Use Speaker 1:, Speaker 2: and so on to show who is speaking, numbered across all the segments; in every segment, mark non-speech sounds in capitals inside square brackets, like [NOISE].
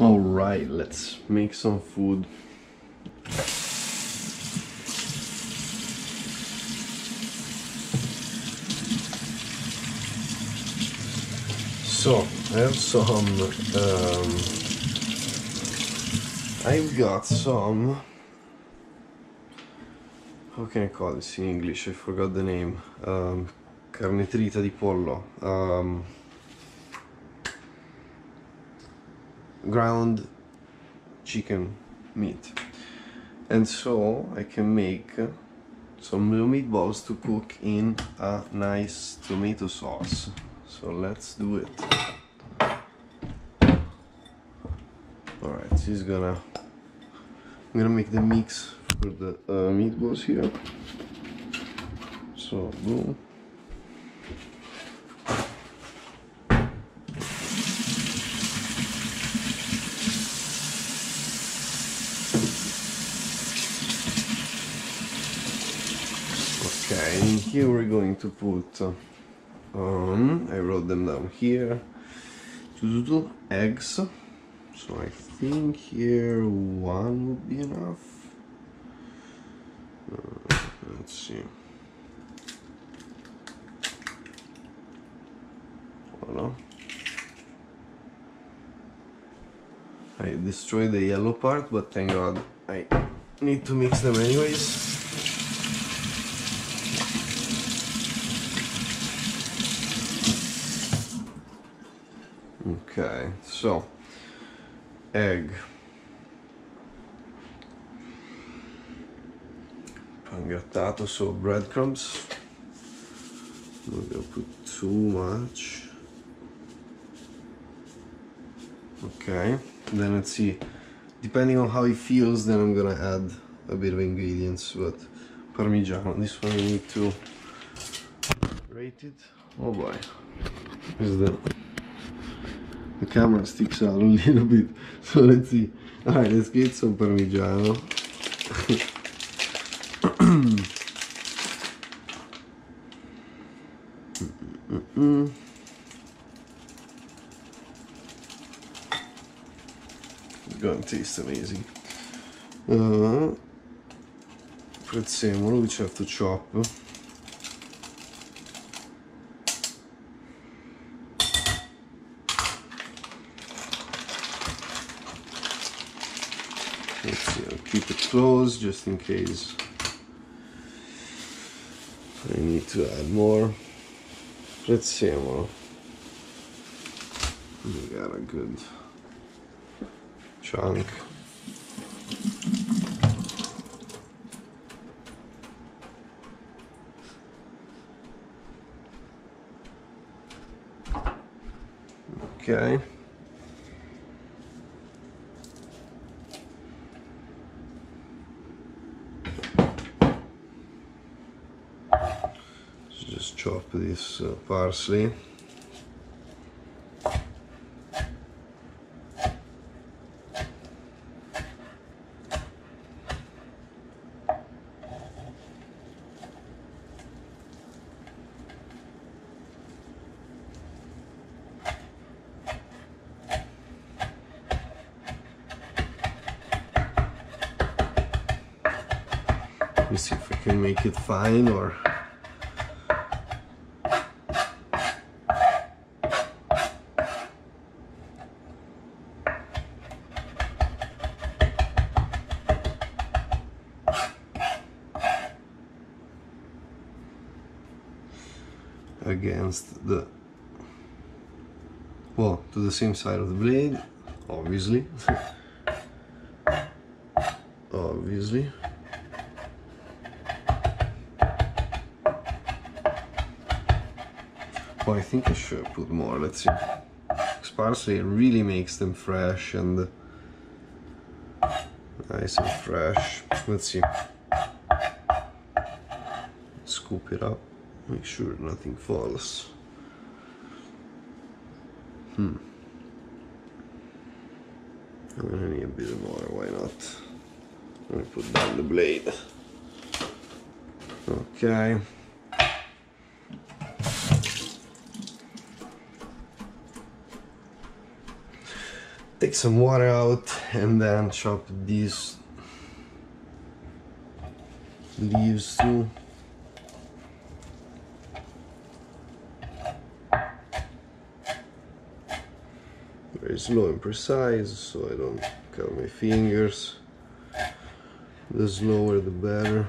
Speaker 1: All right, let's make some food. So, I have some, um, I've got some, how can I call this in English? I forgot the name. Um, carne trita di pollo. Um, ground chicken meat. And so I can make some little meatballs to cook in a nice tomato sauce. So let's do it. Alright, she's gonna I'm gonna make the mix for the uh, meatballs here. So boom. Okay, and here we're going to put um, I wrote them down here. Eggs. So I think here one would be enough. Uh, let's see. Voila. I destroyed the yellow part, but thank god I need to mix them anyways. Okay, so egg. Pangrattato, so breadcrumbs. Not gonna put too much. Okay, then let's see. Depending on how it feels, then I'm gonna add a bit of ingredients, but Parmigiano. This one I need to rate it. Oh boy, is the the camera sticks out a little bit so let's see all right let's get some parmigiano. It's gonna taste amazing uh, prezzemolo which I have to chop just in case I need to add more. Prezzemolo. We got a good chunk. Okay. This uh, parsley. Let me see if I can make it fine or against the well to the same side of the blade obviously. [LAUGHS] Obviously. Oh I think I should put more. Let's see. Parsley really makes them fresh and nice and fresh. Let's see. Scoop it up. Make sure nothing falls. Hmm I'm gonna need a bit more why not? Let me put down the blade. Okay. Take some water out and then chop these leaves too slow and precise so I don't cut my fingers. The slower the better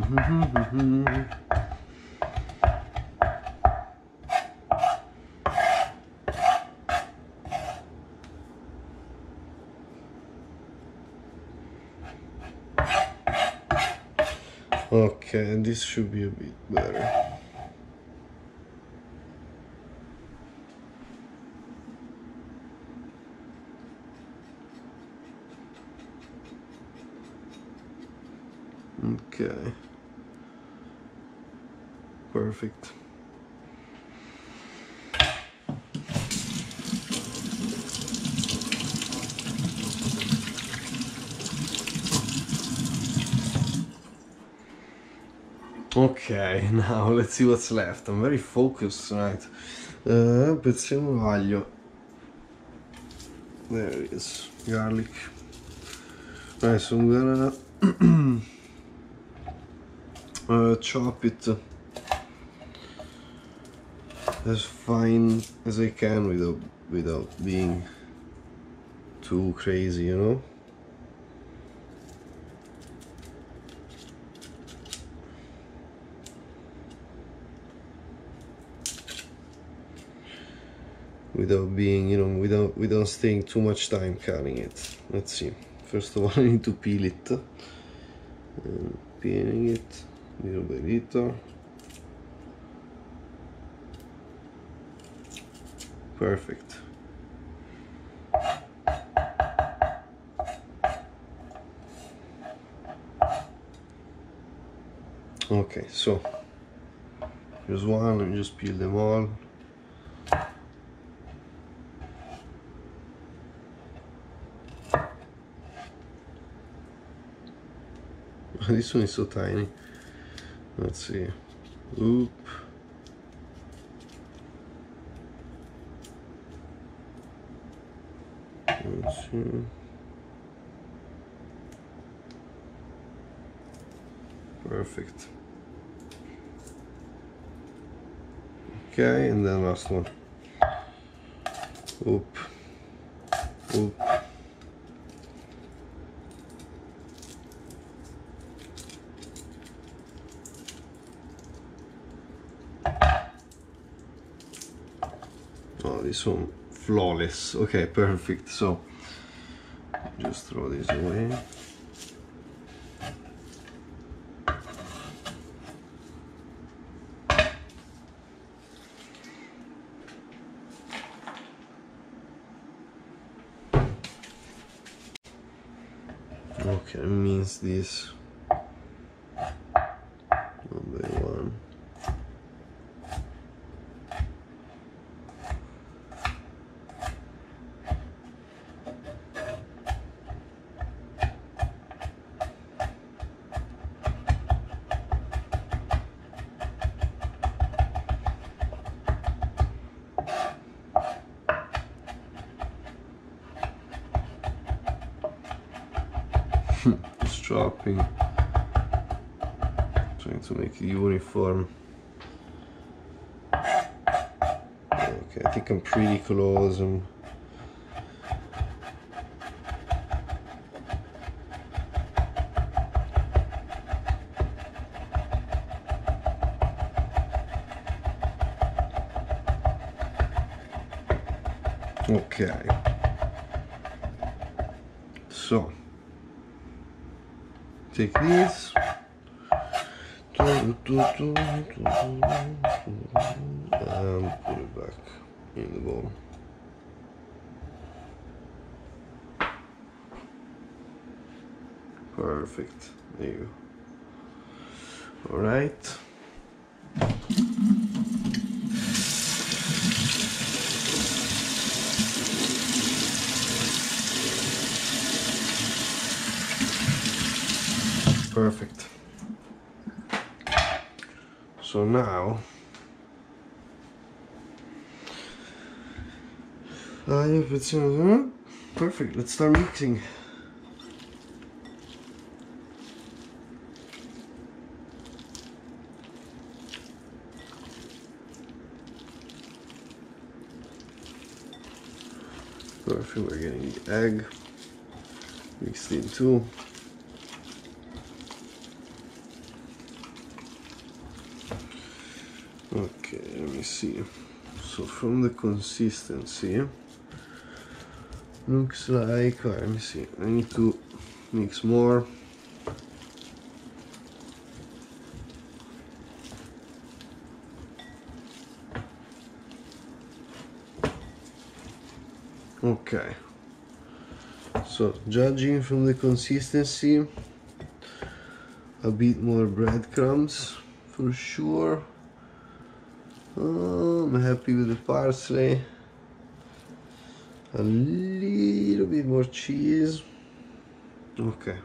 Speaker 1: Mm-hmm. Okay, this should be a bit better. Okay. Perfect. Ok, [LAUGHS] now let's see what's left. I'm very focused tonight. Uh, aglio. There it is. Garlic. I'm gonna [CLEARS THROAT] uh, chop it as fine as I can without without being too crazy, you know. without being, you know, without without staying too much time cutting it. Let's see. First of all, [LAUGHS] I need to peel it. And peeling it little by little. Perfect. Okay, so here's one, let me just peel them all. [LAUGHS] this one is so tiny. Let's see. Oop. Let's see. Perfect. Okay, and then last one. Oop. Oop. Oh, this one flawless okay perfect so just throw this away okay means this 3D colors and Okay. So, take these. Um, in the bowl. Perfect. There you go. All right. Perfect. So now Uh, yeah, but, uh, perfect, let's start mixing. Perfect, we're getting the egg mixed in too. Okay, let me see. So from the consistency, looks like, let me see, I need to mix more. Okay, so judging from the consistency, a bit more breadcrumbs for sure. Oh, I'm happy with the parsley. A little bit more cheese. Okay.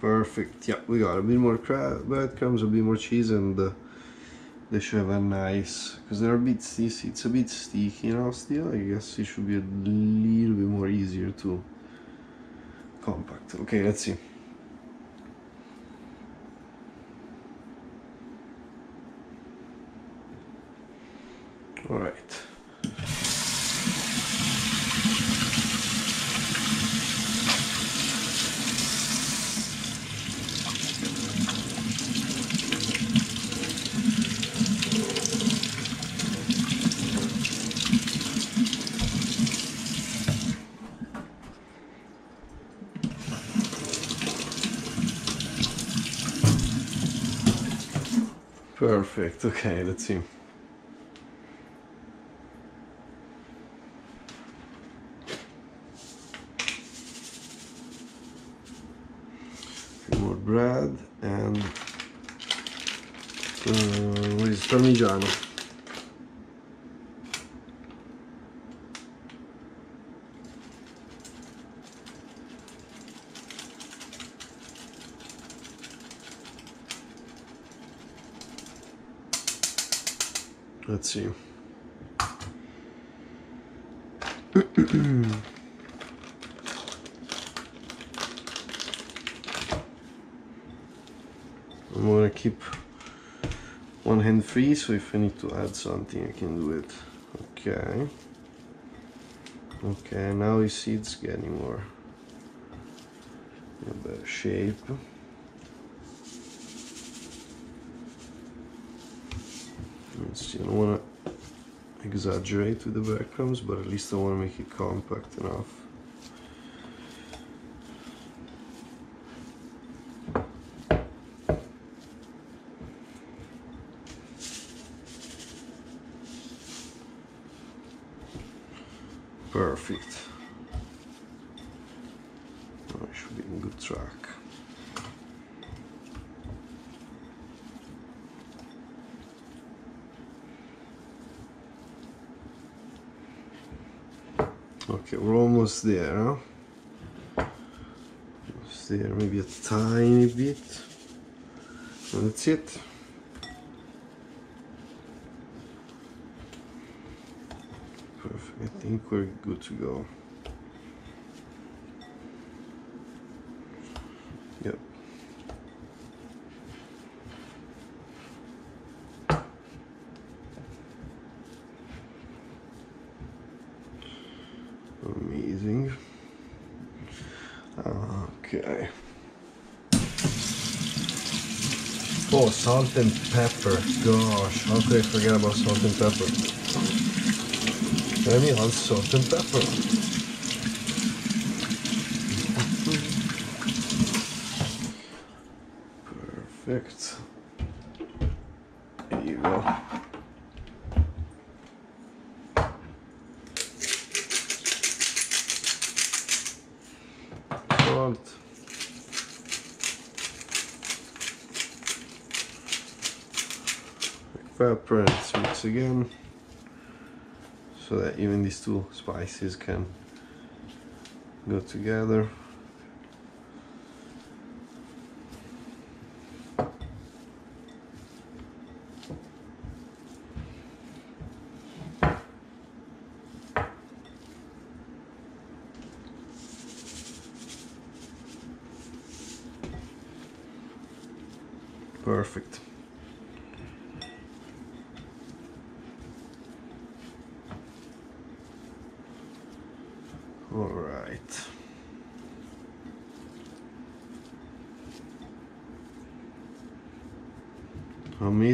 Speaker 1: Perfect. Yeah, we got a bit more breadcrumbs, a bit more cheese, and uh, they should have a nice because they're a bit sticky it's a bit sticky now still I guess it should be a little bit more easier to compact okay let's see all right Perfect. Okay, let's see. More bread and uh, what is it? Parmigiano. Let's see. I'm gonna keep one hand free so if I need to add something I can do it. Okay. Okay, now you see it's getting more a better shape. It's, you don't want to exaggerate with the breadcrumbs, but at least I want to make it compact enough. Perfect. Oh, I should be in good track. Okay, there, huh? There, maybe a tiny bit. And that's it. Perfect, I think we're good to go. Yep. Amazing. Okay. Oh, salt and pepper. Gosh, how could I forget about salt and pepper? Let me on salt and pepper. Perfect. you go. Salt. Pepper and again so that even these two spices can go together. Perfect. All right.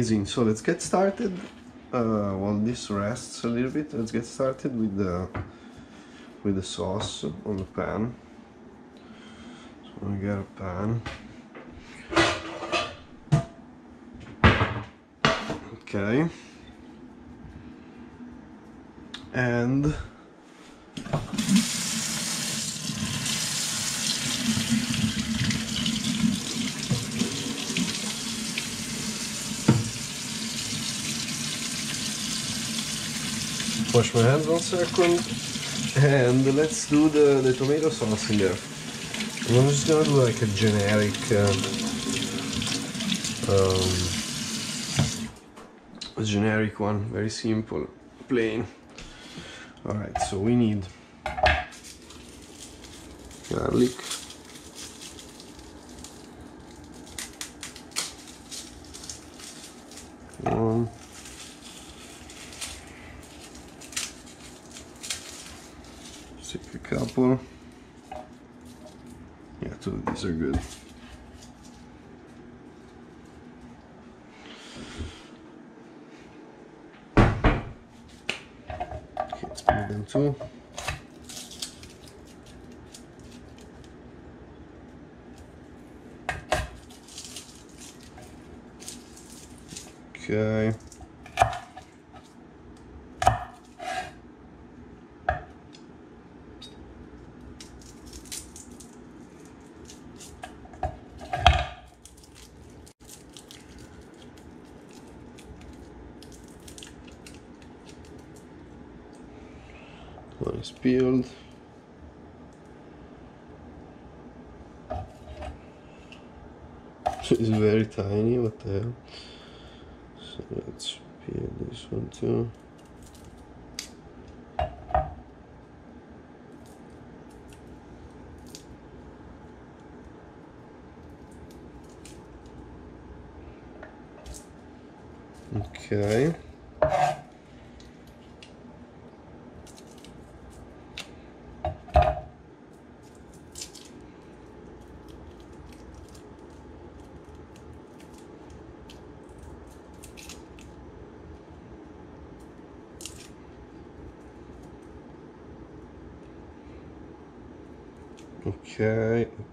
Speaker 1: Amazing. So let's get started. Uh, while this rests a little bit, let's get started with the with the sauce on the pan. So I got a pan. Okay. And wash my hands one second. And let's do the, the tomato sauce in there I'm just gonna do like a generic um, um, a generic one. Very simple. Plain. Alright so we need garlic one Take a couple. Yeah, two of these are good. Okay, let's put them two. Okay. One is peeled. It's very tiny, what the hell? So let's peel this one too. Okay.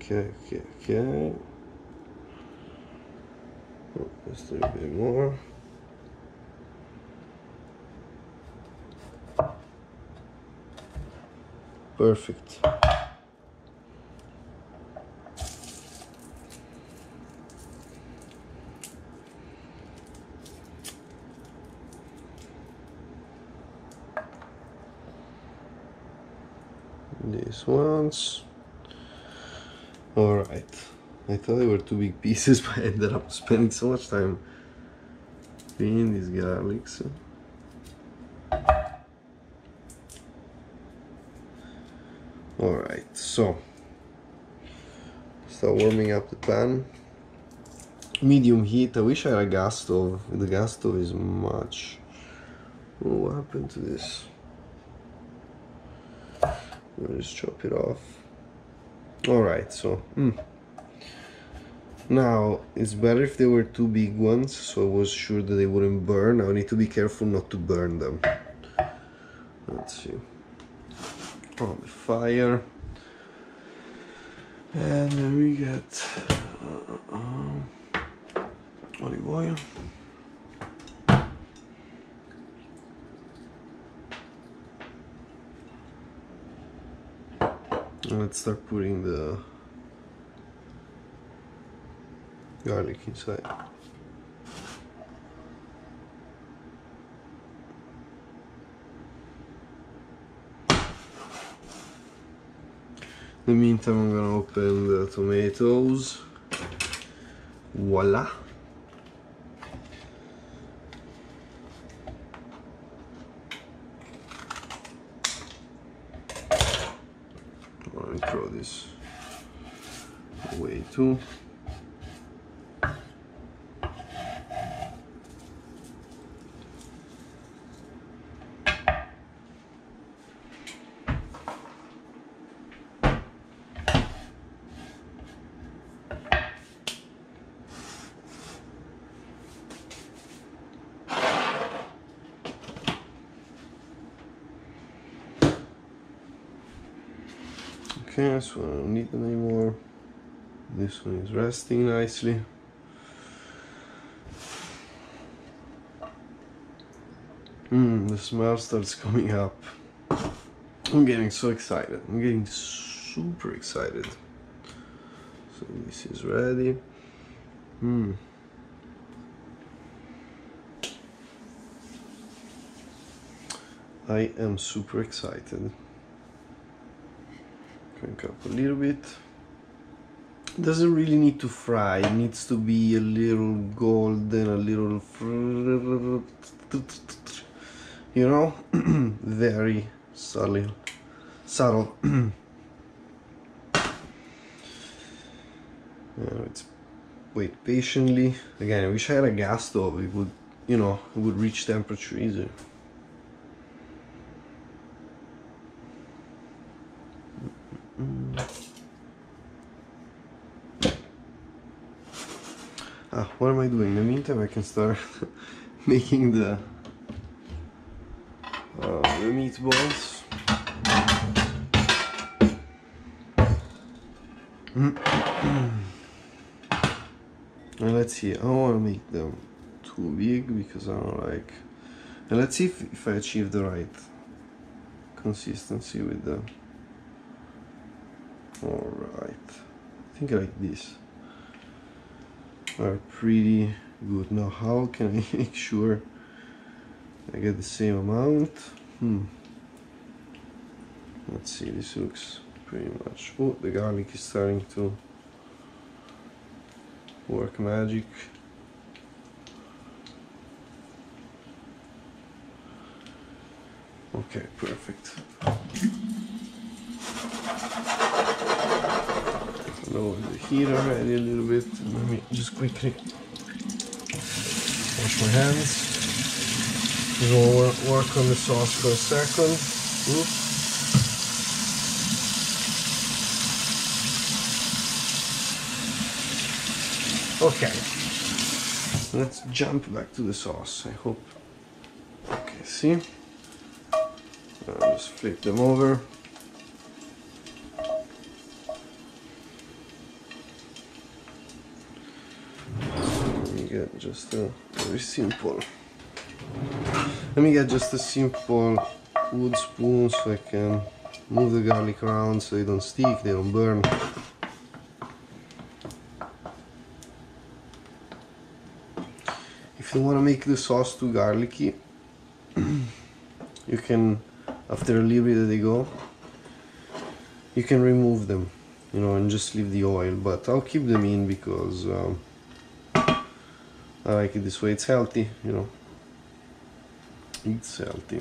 Speaker 1: Okay, okay, okay. Oh, just a bit more. Perfect. These ones. Alright. I thought they were two big pieces, [LAUGHS] but I ended up spending so much time peeling these garlics. Alright, so start warming up the pan. Medium heat. I wish I had a gas stove. The gas stove is much. Oh, what happened to this? Me just chop it off. Alright, so mm. now it's better if they were two big ones, so I was sure that they wouldn't burn. I need to be careful not to burn them. Let's see. On the fire. And then we get uh, um, olive oil. Let's start putting the garlic inside. In the meantime, I'm gonna open the tomatoes. Voila. Throw this away too. Okay, so I don't need them anymore. This one is resting nicely. Mmm, the smell starts coming up. I'm getting so excited. I'm getting super excited. So this is ready. Mmm. I am super excited up a little bit. Doesn't really need to fry. It needs to be a little golden a little you know? [CLEARS THROAT] Very subtle. [CLEARS THROAT] Subtle yeah, it's wait patiently. Again I wish I had a gas stove. It would you know it would reach temperature easier Ah, what am I doing? In the meantime, I can start [LAUGHS] making the uh, the meatballs. [CLEARS THROAT] let's see. I don't want to make them too big because I don't like. And let's see if, if I achieve the right consistency with the. All right. I think like this are pretty good. Now how can I [LAUGHS] make sure I get the same amount? Hmm. Let's see, this looks pretty much... Oh, the garlic is starting to work magic. Okay, perfect. Lower the heat already a little bit. Let me just quickly wash my hands. We'll work on the sauce for a second. Oops. Okay, let's jump back to the sauce. I hope. Okay, see? I'll just flip them over. get just a very simple. Let me get just a simple wood spoon so I can move the garlic around so they don't stick, they don't burn. If you want to make the sauce too garlicky [CLEARS THROAT] you can after a little bit they go you can remove them you know and just leave the oil but I'll keep them in because um, I like it this way. It's healthy, you know. It's healthy.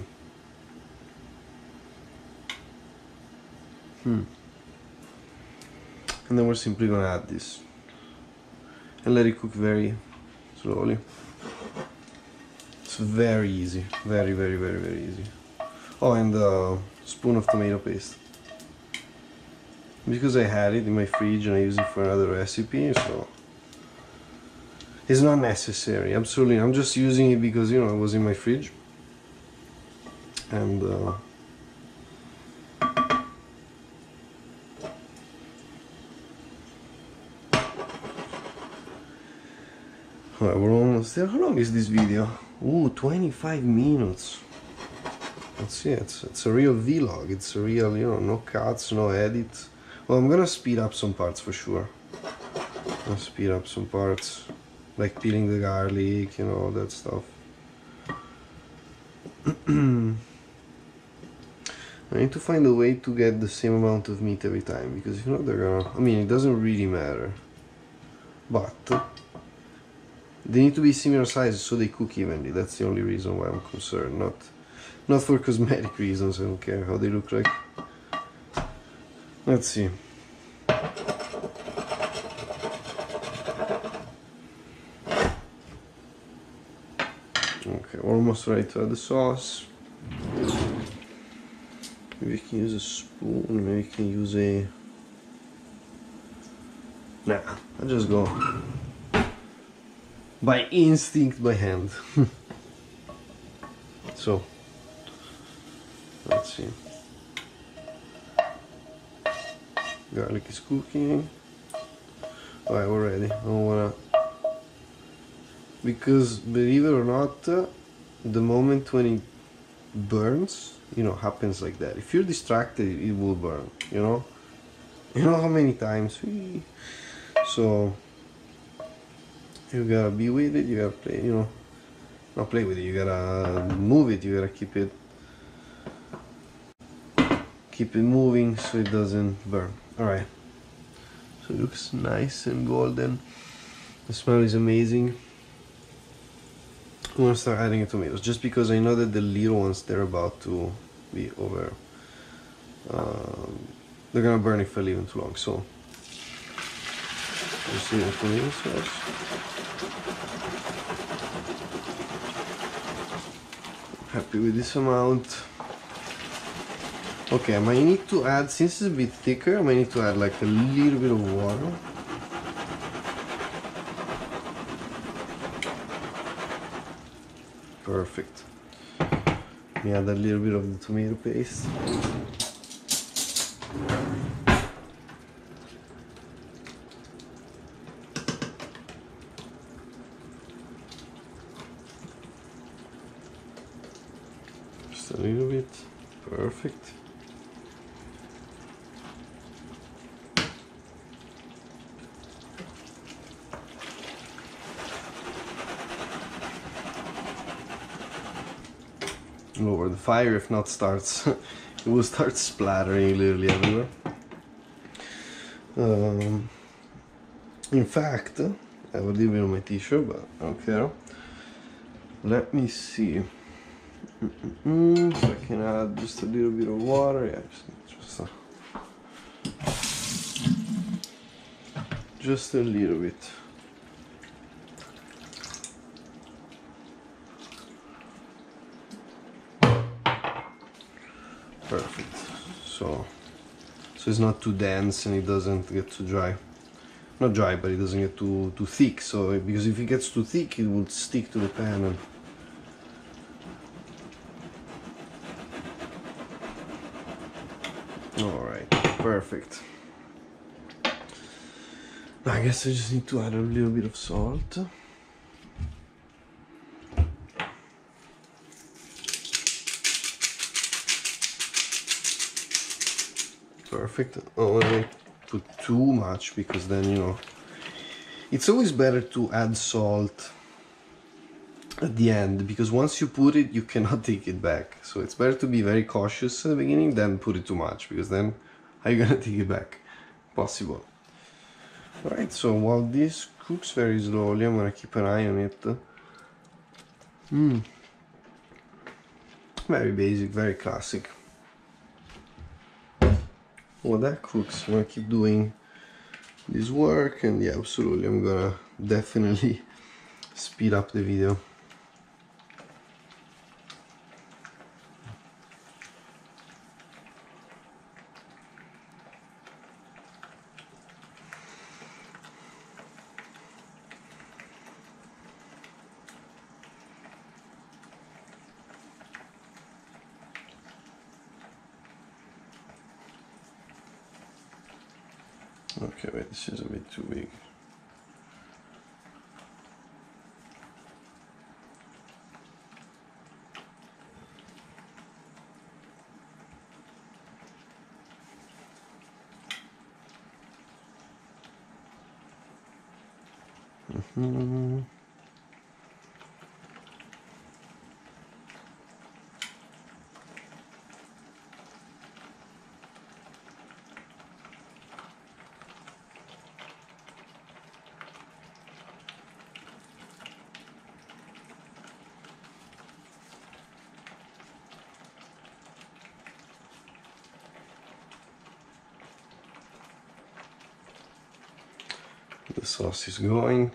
Speaker 1: Hmm. And then we're simply gonna add this and let it cook very slowly. It's very easy, very, very, very, very easy. Oh, and a spoon of tomato paste. Because I had it in my fridge and I use it for another recipe, so it's not necessary absolutely I'm just using it because you know it was in my fridge and uh, we're almost there. How long is this video? Ooh, 25 minutes. Let's see, it's, it's a real vlog. It's a real, you know, no cuts, no edits. Well, I'm gonna speed up some parts for sure. I'll speed up some parts, like peeling the garlic, you know, all that stuff. [CLEARS THROAT] I need to find a way to get the same amount of meat every time because if not, they're gonna. I mean, it doesn't really matter, but they need to be similar sizes so they cook evenly. That's the only reason why I'm concerned. Not, not for cosmetic [LAUGHS] reasons. I don't care how they look like. Let's see. Okay, almost ready to add the sauce. Maybe we can use a spoon, maybe we can use a... Nah, I'll just go by instinct by hand. [LAUGHS] so, let's see. Garlic is cooking. Alright, we're ready. I don't wanna because believe it or not the moment when it burns you know happens like that. If you're distracted it will burn you know? You know how many times we so you gotta be with it you gotta play you know not play with it you gotta move it you gotta keep it keep it moving so it doesn't burn. All right. So it looks nice and golden. The smell is amazing I'm gonna start adding tomatoes just because I know that the little ones they're about to be over um, they're gonna burn if I leave them too long so. Just the tomato sauce happy with this amount. Okay I might need to add since it's a bit thicker I might need to add like a little bit of water Perfect. We add a little bit of the tomato paste. Just a little bit. Perfect. lower the fire if not starts [LAUGHS] it will start splattering literally everywhere. Um, in fact I will leave it on my t-shirt but I don't care. Let me see. Mm -mm so I can add just a little bit of water. Yeah just, just a, just a little bit perfect. So so it's not too dense and it doesn't get too dry. Not dry but it doesn't get too too thick. So because if it gets too thick it will stick to the pan and all right perfect. I guess I just need to add a little bit of salt perfect. I don't put too much because then, you know, it's always better to add salt at the end because once you put it, you cannot [LAUGHS] take it back. So it's better to be very cautious at the beginning than put it too much because then how are you gonna [LAUGHS] take it back? Possible. Alright, so while this cooks very slowly, I'm gonna keep an eye on it. Hmm. Very basic, very classic well that cooks I'm gonna keep doing this work and yeah absolutely. I'm gonna definitely [LAUGHS] speed up the video Okay, wait, this is sauce is going.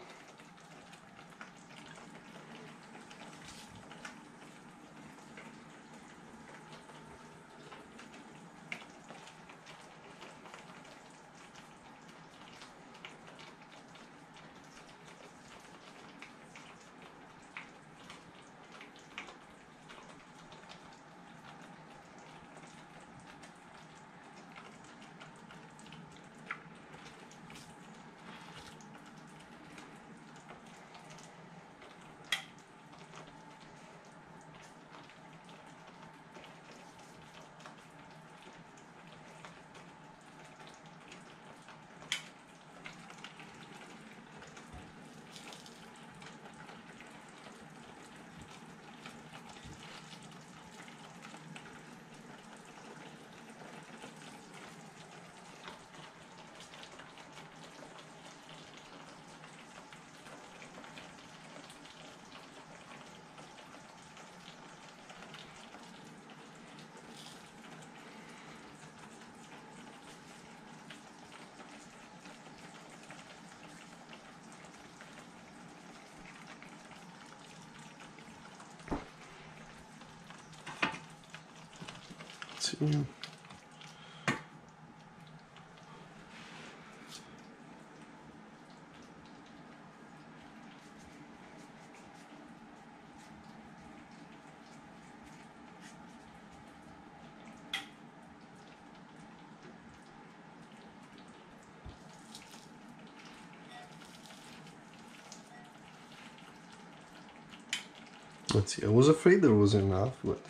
Speaker 1: Let's see, I was afraid there was enough, but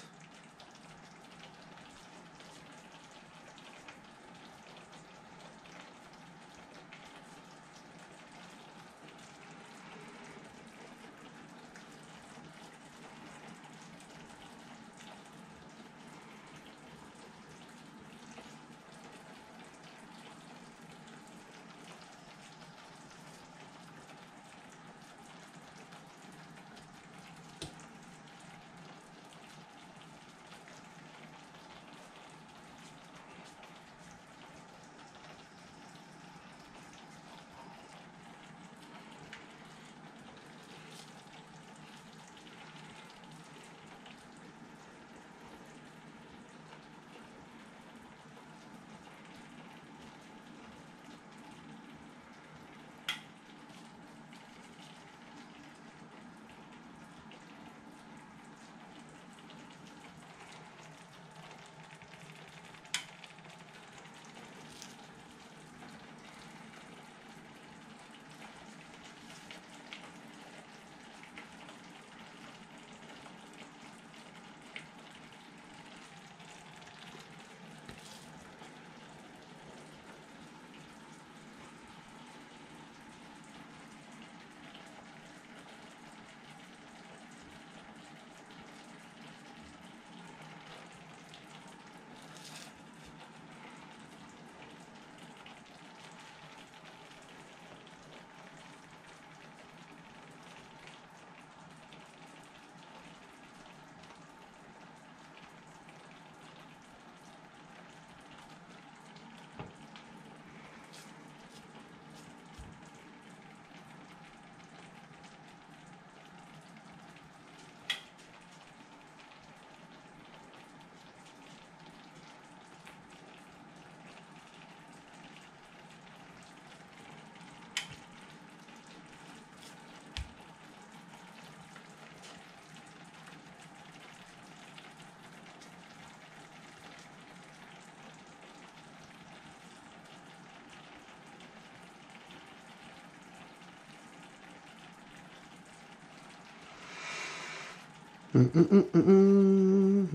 Speaker 1: Mm-mm-mm-mm-mm.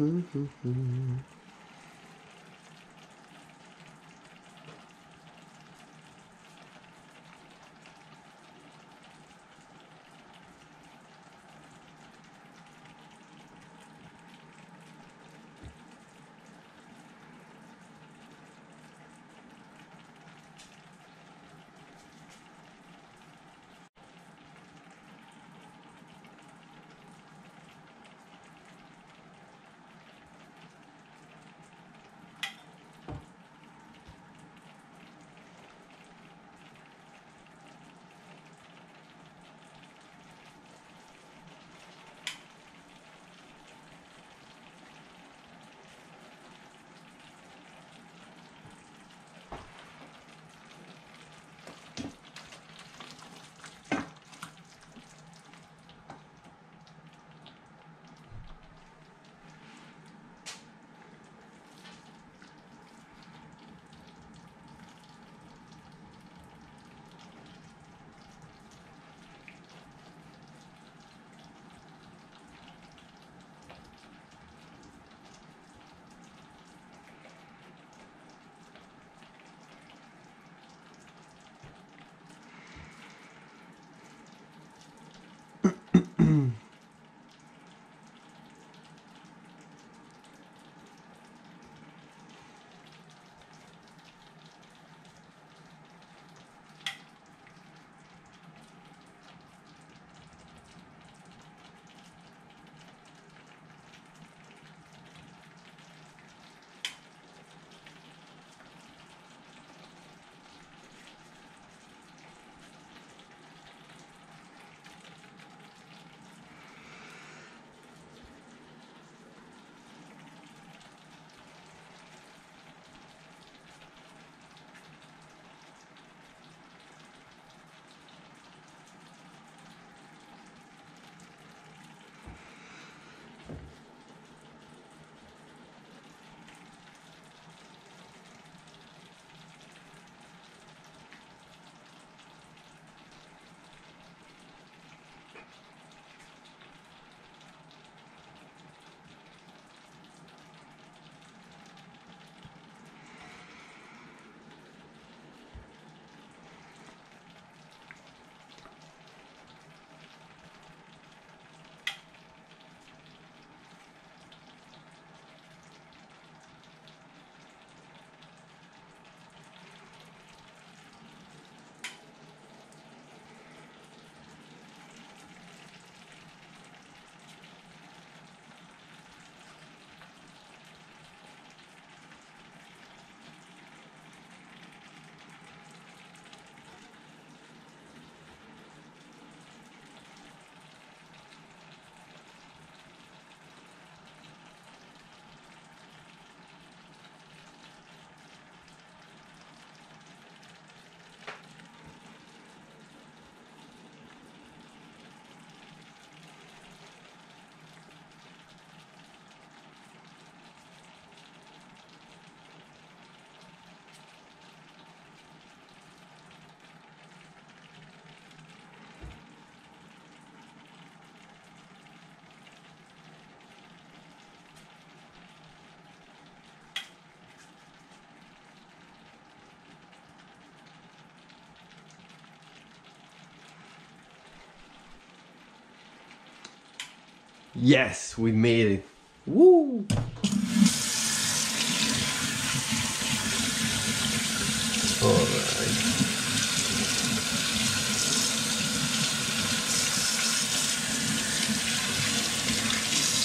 Speaker 1: Yes, we made it. Woo!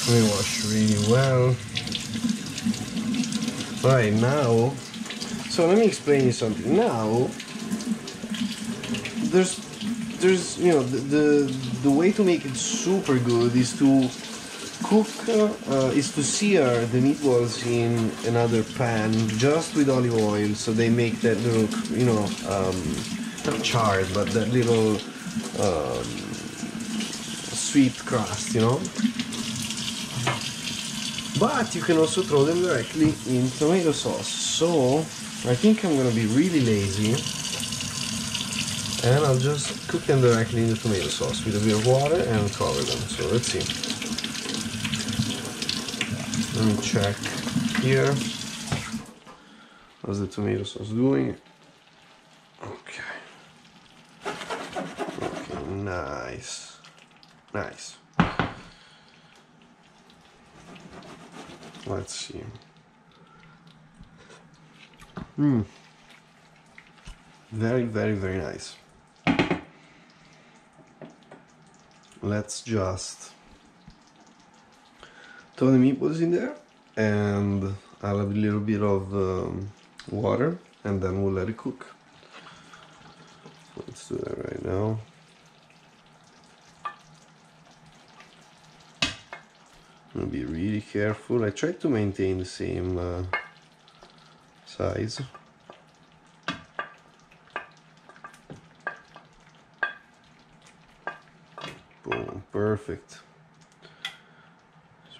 Speaker 1: We wash really well. Alright, now, so let me explain you something. Now, there's, there's, you know, the, the, the way to make it super good is to cook, uh, is to sear the meatballs in another pan just with olive oil so they make that little, you know, um, not charred, but that little um, sweet crust, you know? but you can also throw them directly in tomato sauce. So I think I'm gonna be really lazy and I'll just cook them directly in the tomato sauce with a bit of water and cover them. So let's see let me check here how's the tomato sauce doing okay okay nice nice Let's see. Hmm. Very, very, very nice. Let's just throw the meatballs in there and I'll have a little bit of um, water and then we'll let it cook. Let's do that right now. I'm gonna be really careful. I try to maintain the same uh, size. Boom, perfect.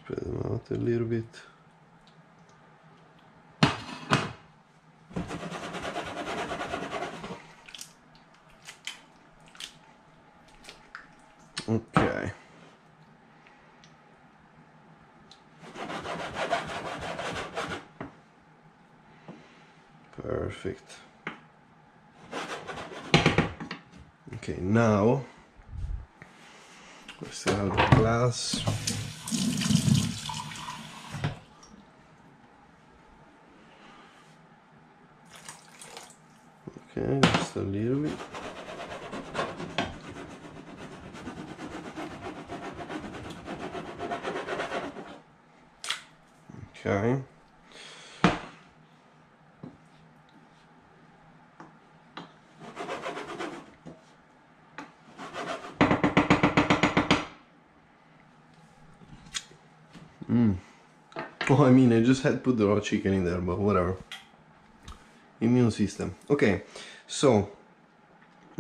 Speaker 1: Spread them out a little bit. Okay. Perfect. Okay, now we still have the glass. Okay, just a little bit. Okay. Mm. [LAUGHS] I mean, I just had put the raw chicken in there, but whatever. Immune system. Okay, so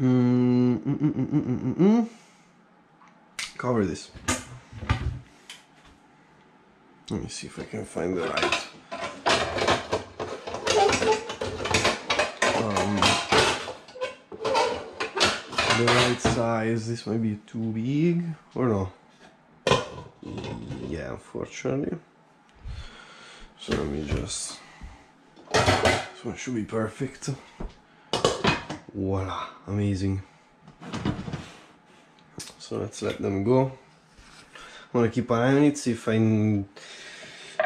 Speaker 1: mm, mm, mm, cover this. Let me see if I can find the right. Um, the right size. This might be too big, or no? yeah unfortunately so let me just this one should be perfect. Voila amazing. So let's let them go. I'm gonna keep an eye on it see if I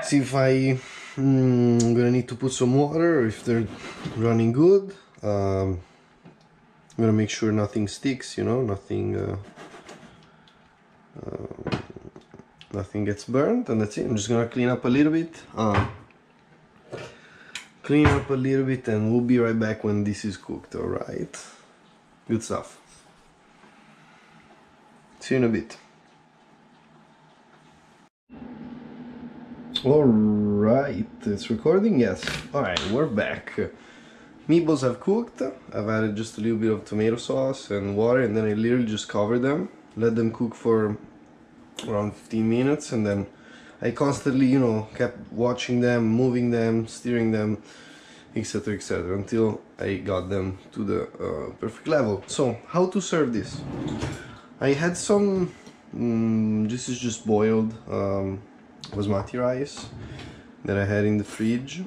Speaker 1: see if I I'm gonna need to put some water if they're running good. Um, I'm gonna make sure nothing sticks you know nothing uh, uh, nothing gets burned and that's it. I'm just gonna clean up a little bit. Uh, clean up a little bit and we'll be right back when this is cooked alright good stuff. See you in a bit. Alright it's recording yes. Alright we're back. Meatballs have cooked. I've added just a little bit of tomato sauce and water and then I literally just covered them. Let them cook for around 15 minutes and then I constantly you know kept watching them moving them steering them etc etc until I got them to the uh, perfect level. So how to serve this? I had some mm, this is just boiled um, basmati rice that I had in the fridge.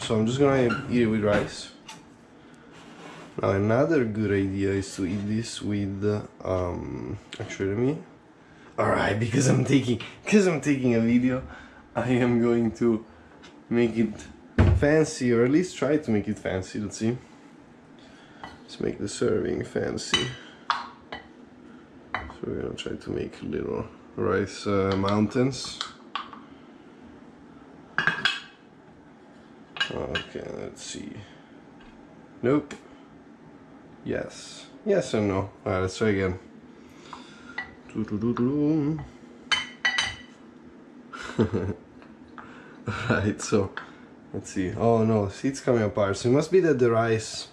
Speaker 1: So I'm just gonna eat it with rice. Now another good idea is to eat this with um, actually let me Alright, because I'm taking because I'm taking a video, I am going to make it fancy or at least try to make it fancy, let's see. Let's make the serving fancy. So we're gonna try to make little rice uh, mountains. Okay, let's see. Nope. Yes. Yes and no. Alright, let's try again. [LAUGHS] right, so let's see. Oh no, see it's coming apart. So it must be that the rice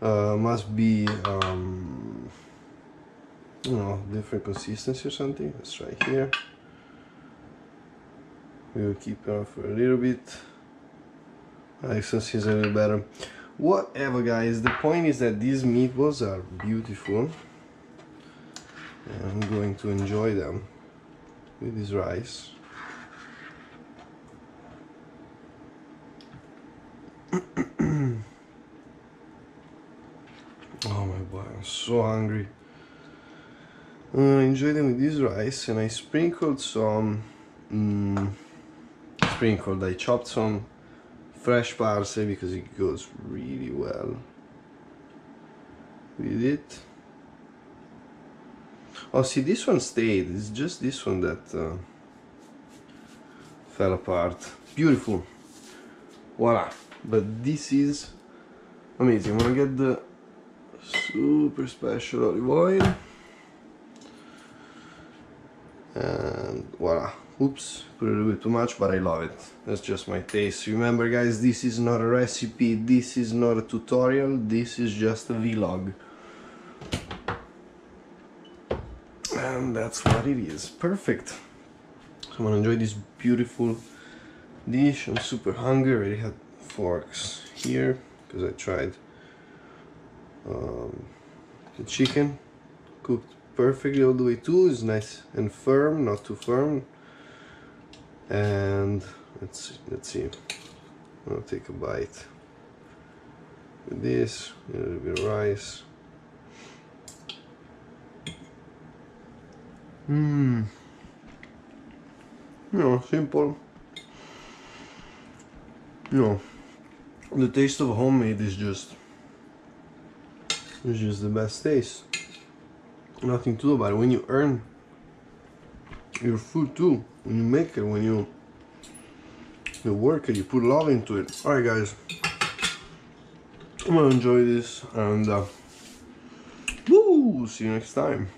Speaker 1: uh, must be um, you know different consistency or something. Let's try here. We will keep it on for a little bit. Access is a little better. Whatever guys, the point is that these meatballs are beautiful. I'm going to enjoy them with this rice. [CLEARS THROAT] oh my boy, I'm so hungry. Uh, I enjoy them with this rice and I sprinkled some mm, sprinkled, I chopped some fresh parsley because it goes really well with it. Oh, see, this one stayed. It's just this one that uh, fell apart. Beautiful. Voila. But this is amazing. I'm gonna get the super special olive oil. And voila. Oops, put a little bit too much, but I love it. That's just my taste. Remember guys, this is not a recipe, this is not a tutorial, this is just a vlog. And that's what it is. Perfect. So I'm gonna enjoy this beautiful dish. I'm super hungry, I already had forks here, because I tried um, the chicken. Cooked perfectly all the way too. It's nice and firm, not too firm and let's see, let's see I'll take a bite with this a little bit of rice mmm you know simple you know the taste of homemade is just is just the best taste. Nothing to do about it. When you earn your food too when you make it when you you work it you put love into it. All right guys. I'm gonna enjoy this and uh, woo! See you next time